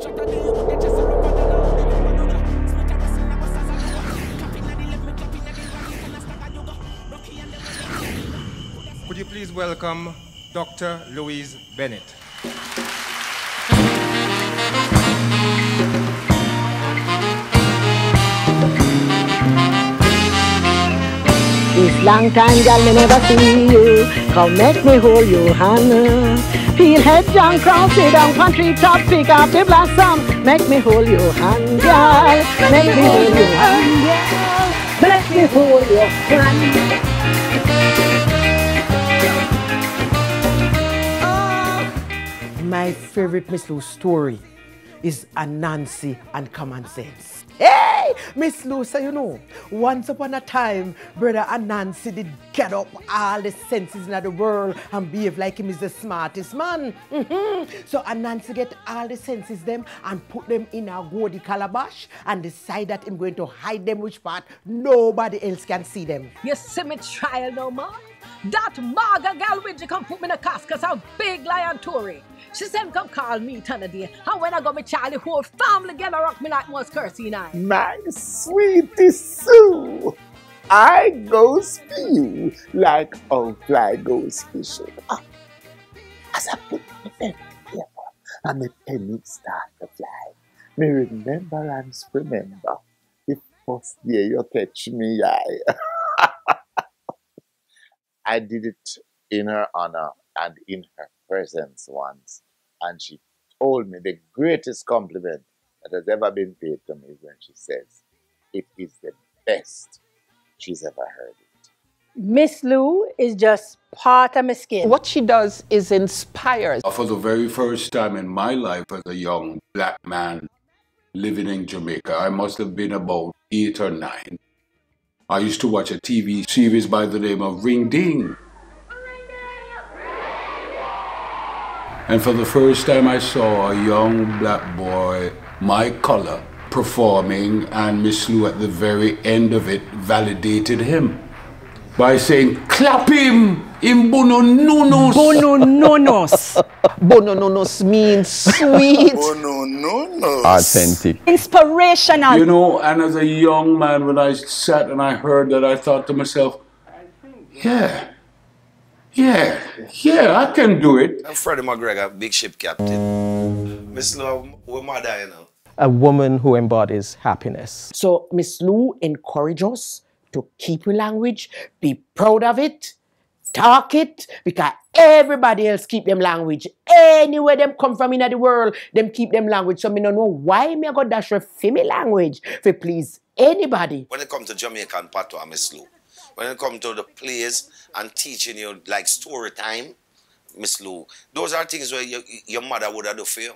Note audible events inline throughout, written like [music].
Could you please welcome Dr. Louise Bennett? This long time, girl, me never see you. Come make me hold your hand. Peel head down, cross it down, country top, pick up the blossom. Make me hold your hand, girl. Make me hold your hand, girl. Make me hold your hand. My favorite Miss Lou story is Anansi and Common Sense. Hey, Miss so you know, once upon a time, brother Anansi did get up all the senses in the world and behave like him is the smartest man. Mhm. So Anansi get all the senses them and put them in a goldy calabash and decide that I'm going to hide them which part nobody else can see them. You see me trial no more? That maga gal with you come put me in a cask cause I'm big lion Tory. She said come call me Tanaday. And when I go with Charlie, whole family get a rock me like most cursing night. My sweetie Sue, I go you like a fly goes fishing. Ah, As I put my pen paper and the penny start to fly, me remembrance remember the first day you catch me eye. [laughs] I did it in her honor and in her presence once, and she told me the greatest compliment that has ever been paid to me when she says, It is the best she's ever heard it. Miss Lou is just part of my skin. What she does is inspires. For the very first time in my life as a young black man living in Jamaica, I must have been about eight or nine. I used to watch a TV series by the name of Ring Ding. And for the first time, I saw a young black boy, my color, performing, and Miss Lou at the very end of it validated him by saying, Clap him! Imbuno nunos! Bono nonos. Bono nonos [laughs] means sweet. No, no, no. Authentic. Inspirational. You know, and as a young man, when I sat and I heard that, I thought to myself, yeah, yeah, yeah, I can do it. I'm Freddie McGregor, big ship captain. Miss Lou, we're mother, you know. A woman who embodies happiness. So Miss Lou encourage us to keep your language, be proud of it, talk it, because everybody else keep them language. Anywhere them come from in the world, them keep them language. So me don't know why me I go dash for me language for please anybody. When it comes to Jamaican patois, Miss Lou, when it comes to the plays and teaching you like story time, Miss Lou, those are things where your, your mother would have do for you.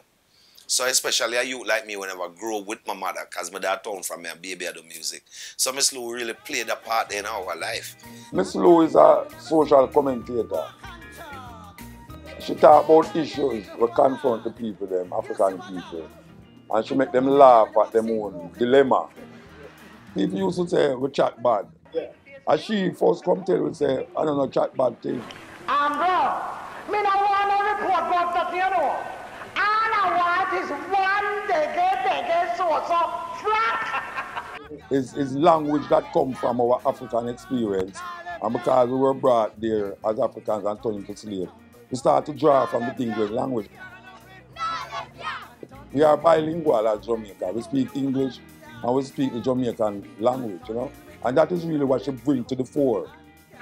So especially a youth like me, whenever I grow up with my mother, because my dad told from me and baby I do music. So Miss Lou really played a part in our life. Miss Lou is a social commentator. She talk about issues that confront the people, them African people, and she make them laugh at them own dilemma. People used to say we chat bad. And she first come tell we say, I don't know chat bad thing. And bro, me no want no report about that, you know. All I want is one dege dege so so flat. [laughs] Is is language that come from our African experience. And because we were brought there as Africans and turned into slaves, we start to draw from the English language. We are bilingual as Jamaica. We speak English and we speak the Jamaican language, you know. And that is really what she bring to the fore.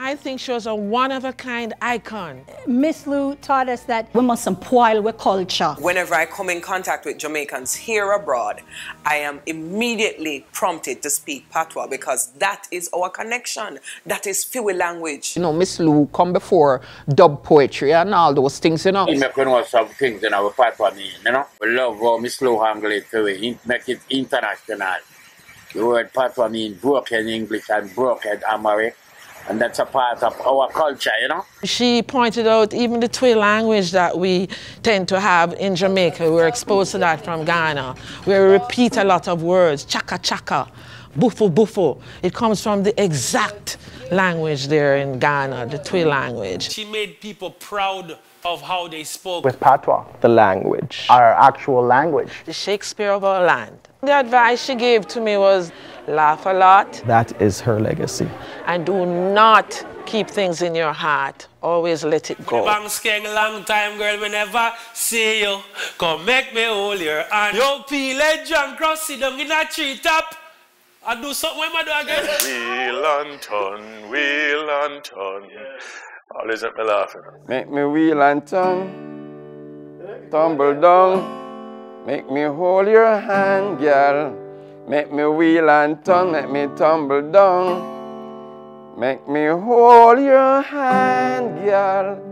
I think she was a one of a kind icon. Miss Lou taught us that we mustn't spoil with culture. Whenever I come in contact with Jamaicans here abroad, I am immediately prompted to speak patois because that is our connection. That is Fiwi language. You know, Miss Lou come before dub poetry and all those things, you know. He make we know some things in our patois mean, you know. We love how Miss Lou handle it to make it international. The word patois mean broken English and broken Amharic. And that's a part of our culture, you know. She pointed out even the Twi language that we tend to have in Jamaica. We're exposed to that from Ghana, where we repeat a lot of words, chaka chaka, buffo buffo. It comes from the exact language there in Ghana, the Twi language. She made people proud of how they spoke. With patois. The language. Our actual language. The Shakespeare of our land. The advice she gave to me was laugh a lot That is her legacy. and do not keep things in your heart. Always let it go. Bang skeng long time, girl, we never see you. Come make me hold your hand. Yo, P, let John Crow sit down in a tree top. I do something with my do again. Wheel and turn, wheel and turn. Always make me laughing. Make me wheel and turn, tumble down. Make me hold your hand, girl. Make me wheel and turn, make me tumble down. Make me hold your hand, girl.